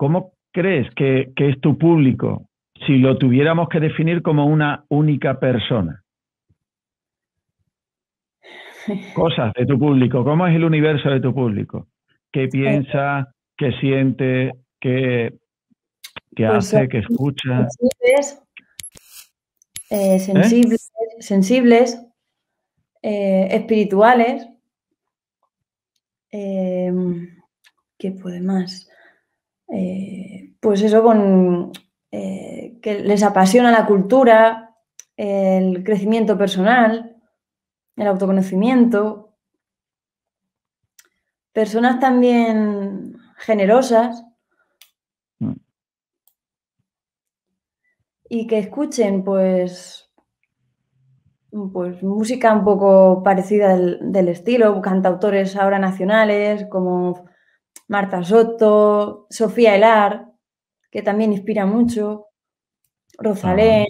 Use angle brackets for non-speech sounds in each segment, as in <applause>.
¿cómo crees que, que es tu público si lo tuviéramos que definir como una única persona? <laughs> Cosas de tu público, ¿cómo es el universo de tu público? ¿Qué piensa? ¿Qué siente? ¿Qué, qué Pues, hace? ¿Qué escucha? sensibles, eh, sensibles, sensibles, eh, espirituales. eh, ¿Qué puede más? Eh, pues eso con eh, que les apasiona la cultura, el crecimiento personal, el autoconocimiento. Personas también generosas. Mm. y que escuchen pues pues música un poco parecida del, del estilo, cantautores ahora nacionales como Marta Soto, Sofía Elar, que también inspira mucho, Rosalén.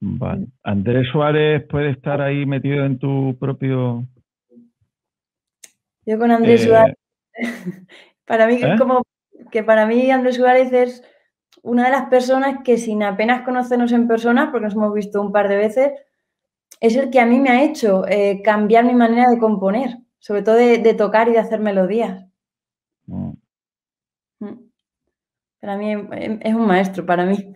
Vale. Andrés Suárez puede estar ahí metido en tu propio. Yo con Andrés Eh, Suárez, <laughs> para mí que ¿eh? es como que para mí Andrés Suárez es una de las personas que sin apenas conocernos en persona, porque nos hemos visto un par de veces, es el que a mí me ha hecho eh, cambiar mi manera de componer, sobre todo de, de tocar y de hacer melodías. Mm. Mm. Para mí em- em- es un maestro, para mí.